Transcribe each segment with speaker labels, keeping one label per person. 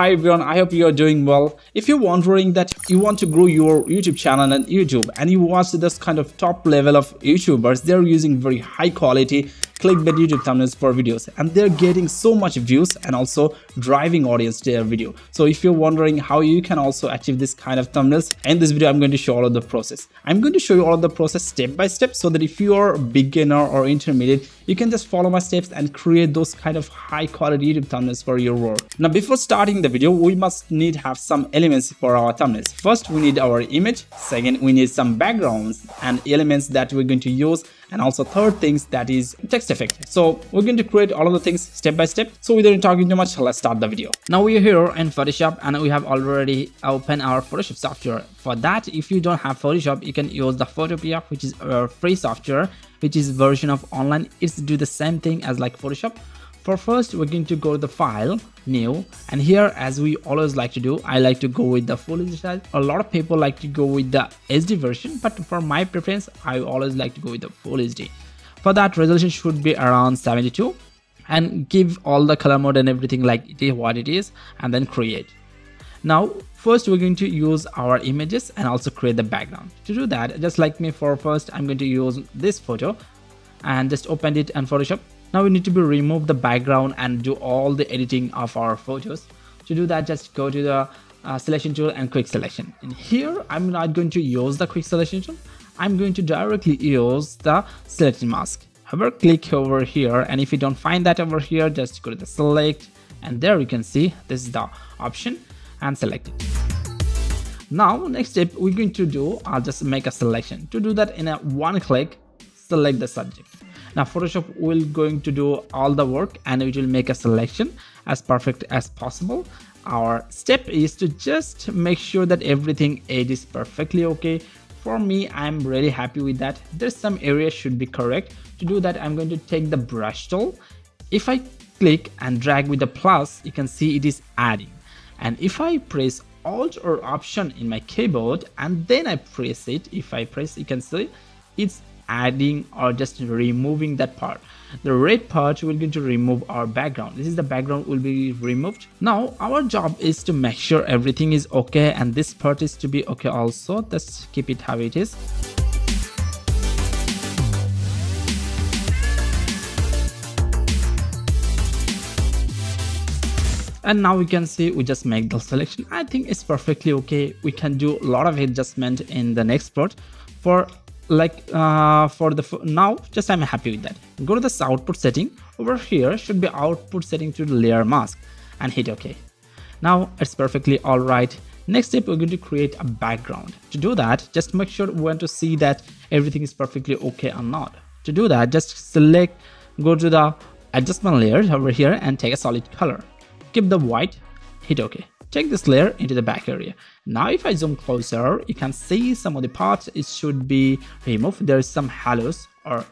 Speaker 1: Hi everyone, I hope you are doing well. If you're wondering that you want to grow your YouTube channel on YouTube and you watch this kind of top level of YouTubers, they're using very high quality clickbait YouTube thumbnails for videos and they're getting so much views and also driving audience to their video. So if you're wondering how you can also achieve this kind of thumbnails, in this video I'm going to show all of the process. I'm going to show you all of the process step by step so that if you are beginner or intermediate, you can just follow my steps and create those kind of high quality YouTube thumbnails for your work. Now before starting the video, we must need have some elements for our thumbnails. First, we need our image. Second, we need some backgrounds and elements that we're going to use and also third things that is text effect. So we're going to create all of the things step by step. So without talking too much. Let's start the video. Now we're here in photoshop and we have already opened our photoshop software. For that if you don't have photoshop you can use the photopea which is a free software which is version of online. It's do the same thing as like photoshop. For first we're going to go to the file new. And here as we always like to do i like to go with the full hd size a lot of people like to go with the hd version but for my preference i always like to go with the full hd for that resolution should be around 72 and give all the color mode and everything like it is what it is and then create now first we're going to use our images and also create the background to do that just like me for first i'm going to use this photo and just open it in photoshop now we need to be remove the background and do all the editing of our photos. To do that, just go to the uh, selection tool and quick selection. And here, I'm not going to use the quick selection tool. I'm going to directly use the selection mask. However, click over here and if you don't find that over here, just go to the select and there you can see this is the option and select it. Now, next step we're going to do, I'll just make a selection. To do that in a one click, select the subject now photoshop will going to do all the work and it will make a selection as perfect as possible our step is to just make sure that everything is perfectly okay for me i'm really happy with that. There's some areas should be correct. To do that i'm going to take the brush tool. If i click and drag with the plus you can see it is adding. And if i press alt or option in my keyboard and then i press it if i press you can see it's adding or just removing that part the red part we're going to remove our background. This is the background will be removed. Now our job is to make sure everything is okay and this part is to be okay also. Let's keep it how it is. And now we can see we just make the selection. I think it's perfectly okay. We can do a lot of adjustment in the next part. For like uh, for the now just I'm happy with that. Go to this output setting. Over here should be output setting to the layer mask and hit OK now it's perfectly all right. Next step we're going to create a background. To do that just make sure we want to see that everything is perfectly okay or not. To do that just select go to the adjustment layer over here and take a solid color. Keep the white hit OK take this layer into the back area. Now if I zoom closer, you can see some of the parts it should be removed. There is some halos or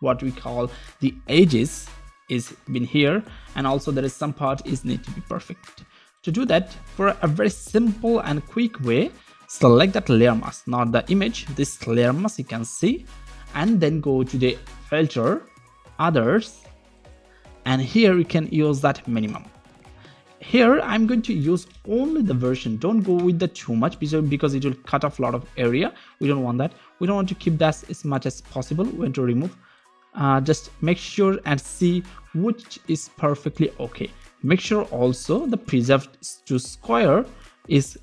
Speaker 1: what we call the edges is been here and also there is some part is need to be perfect. To do that for a very simple and quick way, select that layer mask, not the image, this layer mask you can see and then go to the filter, others and here you can use that minimum here i'm going to use only the version. Don't go with the too much because it will cut off a lot of area. We don't want that. We don't want to keep that as much as possible when to remove. Uh, just make sure and see which is perfectly okay. Make sure also the preserved to square is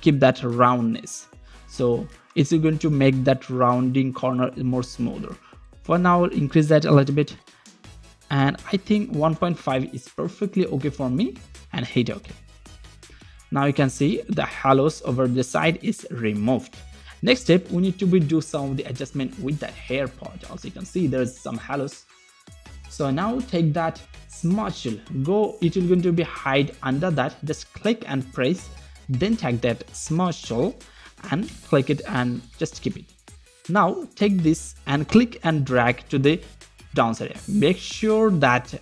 Speaker 1: keep that roundness. So it's going to make that rounding corner more smoother. For now increase that a little bit. And i think 1.5 is perfectly okay for me and hit OK. Now you can see the halos over the side is removed. Next step, we need to do some of the adjustment with that hair part. Also, you can see there's some halos. So now take that smudge go, it will going to be hide under that. Just click and press, then take that smudge and click it and just keep it. Now take this and click and drag to the downside. Make sure that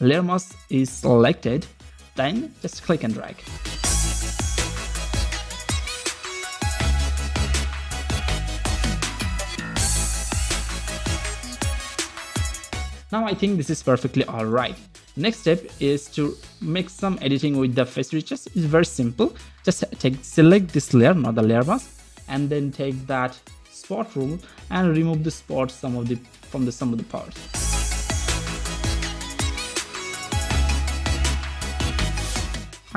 Speaker 1: layer mask is selected then just click and drag. Now I think this is perfectly alright. next step is to make some editing with the face retouches it's very simple just take select this layer not the layer mask and then take that spot rule and remove the spots some of the from the some of the parts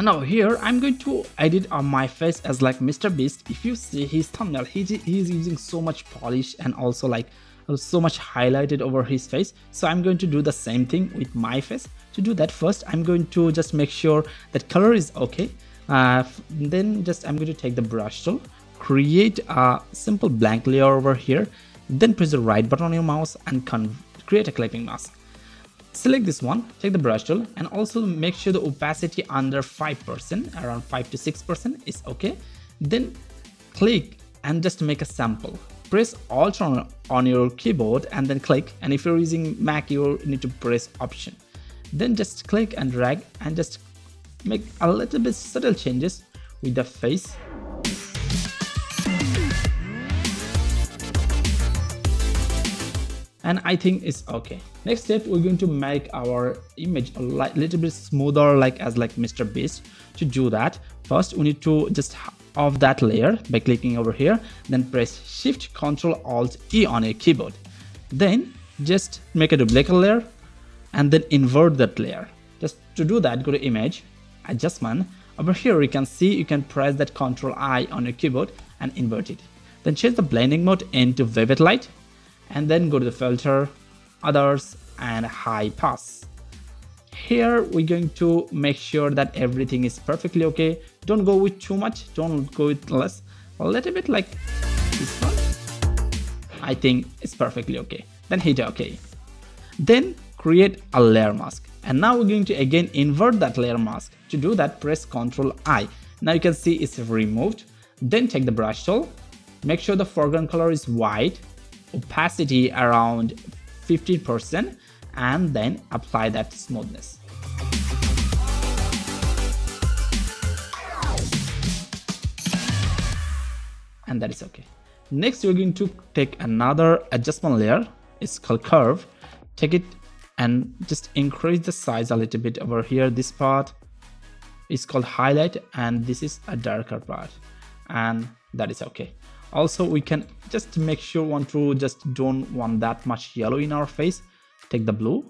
Speaker 1: now here i'm going to edit on my face as like mr beast. If you see his thumbnail he, he's using so much polish and also like so much highlighted over his face. So i'm going to do the same thing with my face. To do that first i'm going to just make sure that color is okay. Uh, then just i'm going to take the brush tool create a simple blank layer over here then press the right button on your mouse and create a clipping mask select this one take the brush tool and also make sure the opacity under 5% around 5 to 6% is okay. Then click and just make a sample. Press alt on, on your keyboard and then click. And if you're using mac you need to press option. Then just click and drag and just make a little bit subtle changes with the face and I think it's okay. Next step, we're going to make our image a little bit smoother like as like Mr. Beast. To do that, first we need to just off that layer by clicking over here, then press Shift Control Alt E on your keyboard. Then just make a duplicate layer and then invert that layer. Just to do that, go to Image, Adjustment. Over here you can see you can press that Control I on your keyboard and invert it. Then change the blending mode into Vivid Light and then go to the filter, others and high pass. Here we're going to make sure that everything is perfectly okay. Don't go with too much, don't go with less. A little bit like this one. I think it's perfectly okay. Then hit OK. Then create a layer mask. And now we're going to again invert that layer mask. To do that, press Ctrl I. Now you can see it's removed. Then take the brush tool. Make sure the foreground color is white opacity around 15% and then apply that smoothness. And that is okay. Next, we're going to take another adjustment layer. It's called curve. Take it and just increase the size a little bit over here. This part is called highlight and this is a darker part and that is okay also we can just make sure want to just don't want that much yellow in our face take the blue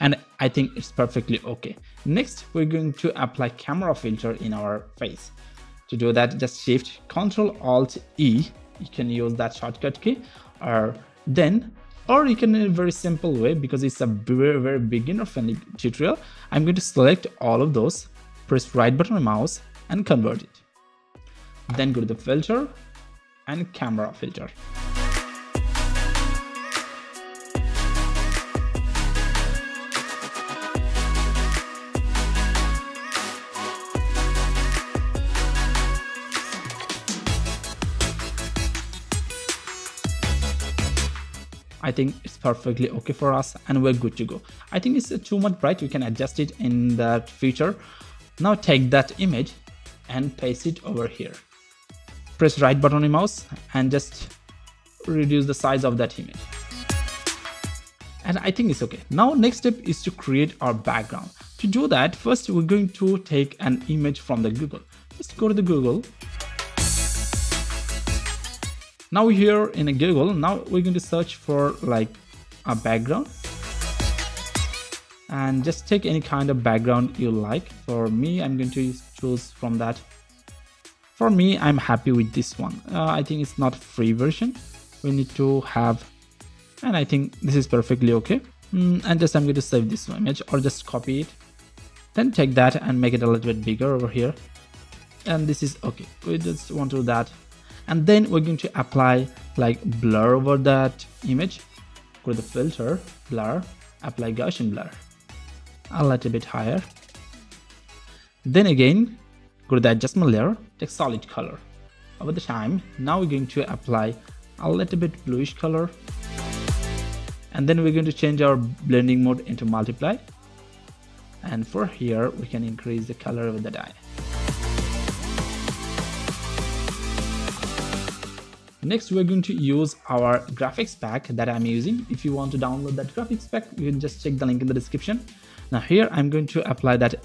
Speaker 1: and I think it's perfectly okay. Next, we're going to apply camera filter in our face. To do that, just shift Control Alt E. You can use that shortcut key or then or you can in a very simple way because it's a very very beginner friendly tutorial. I'm going to select all of those, press right button on mouse and convert it then go to the filter and camera filter I think it's perfectly okay for us and we're good to go. I think it's too much bright, we can adjust it in that feature. Now take that image and paste it over here press right button on your mouse and just reduce the size of that image and I think it's okay. Now next step is to create our background. To do that, first we're going to take an image from the Google. Just go to the Google. Now here in a Google, now we're going to search for like a background and just take any kind of background you like. For me, I'm going to choose from that for me i'm happy with this one. Uh, i think it's not free version. We need to have and i think this is perfectly okay. Mm, and just i'm going to save this image or just copy it. Then take that and make it a little bit bigger over here. And this is okay. We just want to do that. And then we're going to apply like blur over that image. Go to the filter blur apply gaussian blur. A little bit higher. Then again go to the adjustment layer take solid color. Over the time now we're going to apply a little bit bluish color. And then we're going to change our blending mode into multiply. And for here we can increase the color of the dye. Next we're going to use our graphics pack that i'm using. If you want to download that graphics pack you can just check the link in the description. Now here i'm going to apply that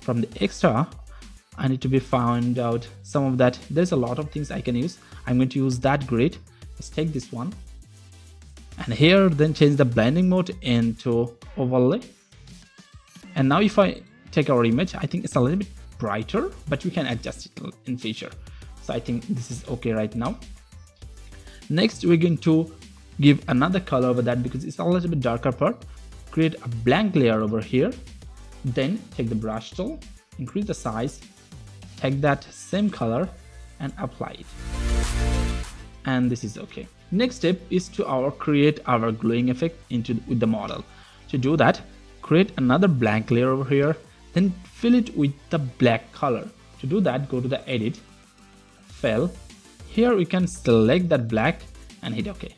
Speaker 1: from the extra i need to be found out some of that. There's a lot of things i can use. I'm going to use that grid. Let's take this one. And here then change the blending mode into overlay. And now if i take our image i think it's a little bit brighter but we can adjust it in future. So i think this is okay right now. Next we're going to give another color over that because it's a little bit darker part. Create a blank layer over here. Then take the brush tool increase the size take that same color and apply it. And this is okay. Next step is to our create our glowing effect into with the model. To do that create another blank layer over here then fill it with the black color. To do that go to the edit fill here we can select that black and hit ok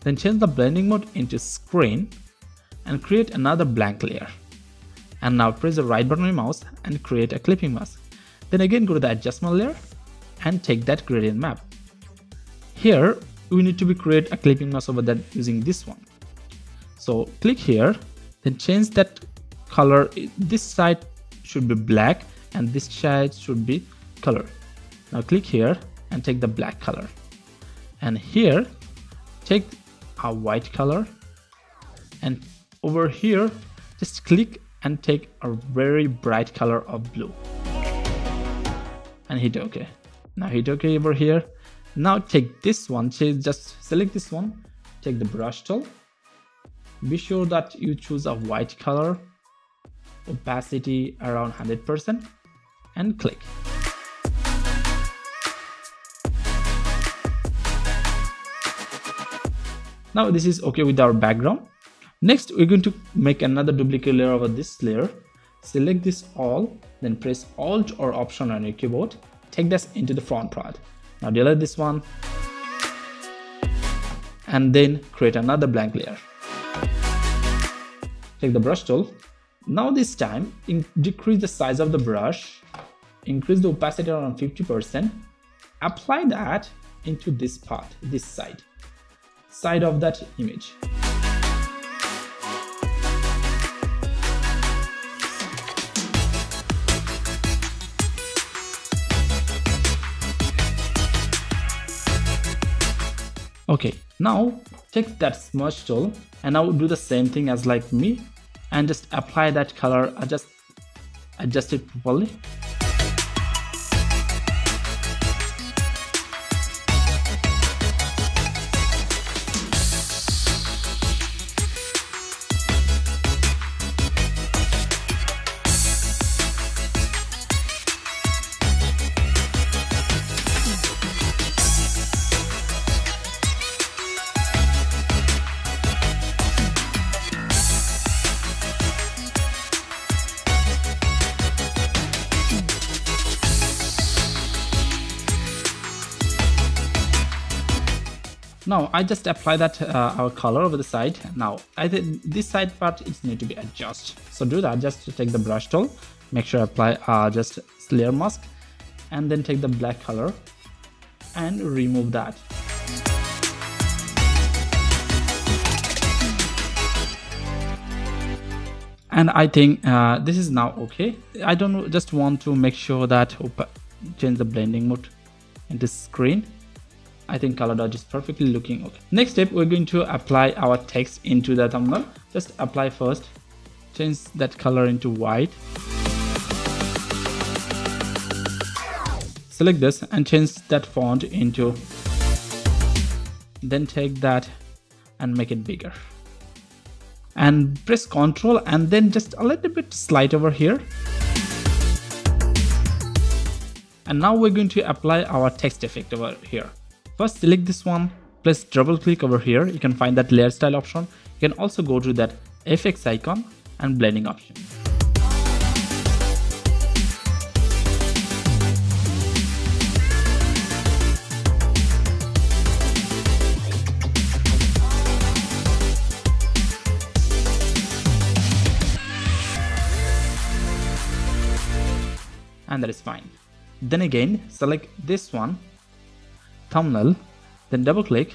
Speaker 1: then change the blending mode into screen and create another blank layer. And now press the right button on your mouse and create a clipping mask then again go to the adjustment layer and take that gradient map. Here we need to be create a clipping mask over that using this one. So click here then change that color. This side should be black and this side should be color. Now click here and take the black color. And here take a white color. And over here just click and take a very bright color of blue and hit ok now hit ok over here. Now take this one. Just select this one. Take the brush tool. Be sure that you choose a white color. Opacity around 100% and click. Now this is okay with our background. Next we're going to make another duplicate layer over this layer select this all then press alt or option on your keyboard take this into the front part now delete this one and then create another blank layer. Take the brush tool. Now this time decrease the size of the brush, increase the opacity around 50%, apply that into this part, this side, side of that image. Okay now take that smudge tool and now do the same thing as like me and just apply that color adjust adjust it properly now I just apply that uh, our color over the side. Now I think this side part is need to be adjusted so do that. Just take the brush tool. Make sure apply uh, just layer mask. And then take the black color and remove that. And I think uh, this is now okay. I don't just want to make sure that change the blending mode into screen I think color dodge is perfectly looking okay. Next step, we're going to apply our text into the thumbnail. Just apply first, change that color into white. Select this and change that font into, then take that and make it bigger. And press Ctrl and then just a little bit slide over here. And now we're going to apply our text effect over here. First select this one, plus double click over here, you can find that layer style option. You can also go to that FX icon and blending option. and that is fine. Then again, select this one thumbnail then double click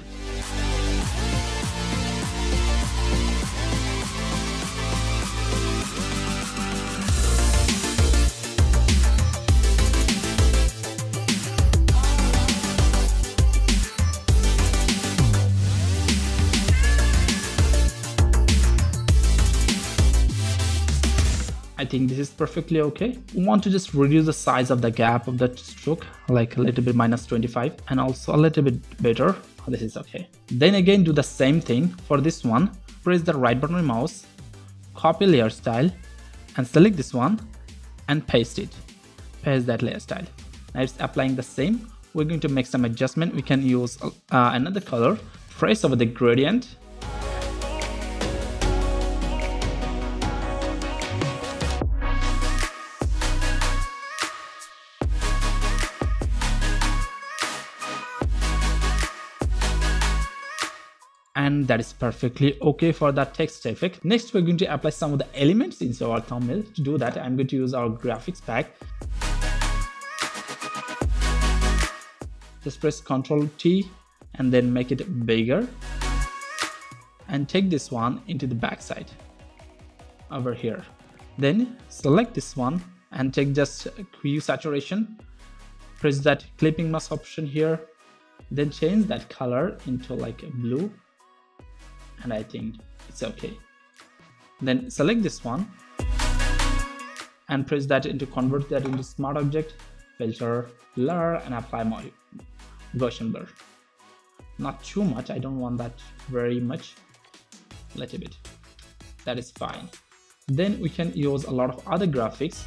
Speaker 1: think this is perfectly okay. We want to just reduce the size of the gap of the stroke like a little bit minus 25 and also a little bit better. This is okay. Then again do the same thing for this one. Press the right button on mouse, copy layer style and select this one and paste it. Paste that layer style. Now it's applying the same. We're going to make some adjustment. We can use uh, another color. Press over the gradient and that is perfectly okay for that text effect. Next, we're going to apply some of the elements into our thumbnail. To do that, I'm going to use our graphics pack. Just press Ctrl T and then make it bigger and take this one into the backside over here. Then select this one and take just hue saturation. Press that clipping mask option here. Then change that color into like blue and I think it's okay. Then select this one and press that into convert that into smart object, filter, blur and apply my Gaussian blur. Not too much, I don't want that very much, little bit. That is fine. Then we can use a lot of other graphics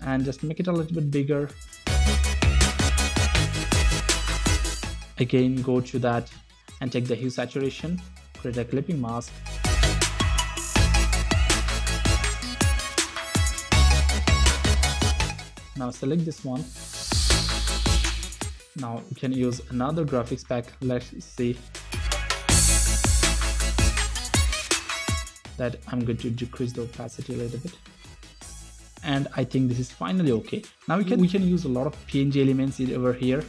Speaker 1: and just make it a little bit bigger. Again, go to that and take the hue saturation, create a clipping mask. Now select this one. Now you can use another graphics pack. Let's see that I'm going to decrease the opacity a little bit and I think this is finally okay. Now we can we can use a lot of PNG elements over here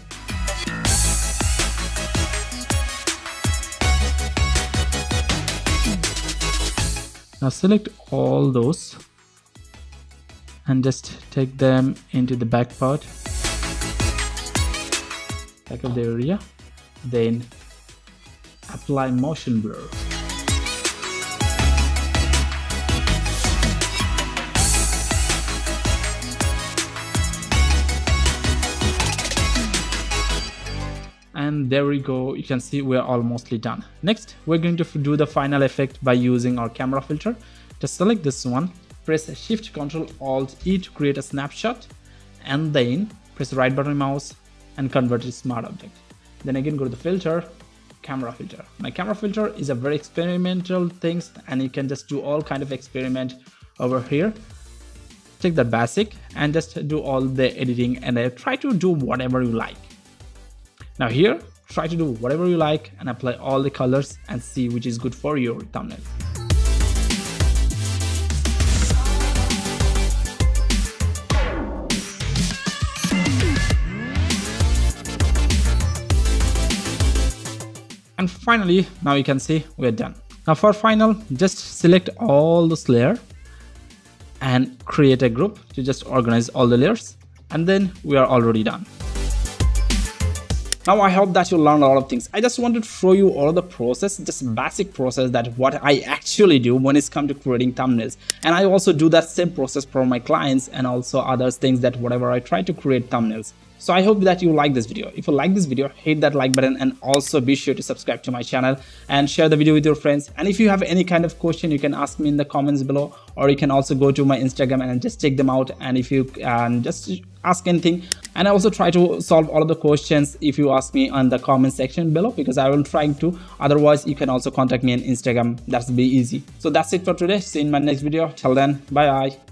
Speaker 1: now select all those and just take them into the back part back of the area then apply motion blur there we go. You can see we're almostly done. Next we're going to do the final effect by using our camera filter. Just select this one press shift ctrl alt e to create a snapshot and then press right button mouse and convert it to smart object. Then again go to the filter camera filter. My camera filter is a very experimental things and you can just do all kind of experiment over here. Take the basic and just do all the editing and uh, try to do whatever you like. Now here, try to do whatever you like and apply all the colors and see which is good for your thumbnail. And finally, now you can see we're done. Now for final, just select all this layer and create a group to just organize all the layers and then we are already done. Now I hope that you learned a lot of things. I just wanted to show you all the process, just basic process that what I actually do when it's come to creating thumbnails. And I also do that same process for my clients and also other things that whatever I try to create thumbnails. So I hope that you like this video. If you like this video, hit that like button and also be sure to subscribe to my channel and share the video with your friends. And if you have any kind of question, you can ask me in the comments below or you can also go to my Instagram and just check them out. And if you can just ask anything. And I also try to solve all of the questions if you ask me on the comment section below because I will try to. Otherwise you can also contact me on Instagram. That's be easy. So that's it for today. See you in my next video. Till then bye bye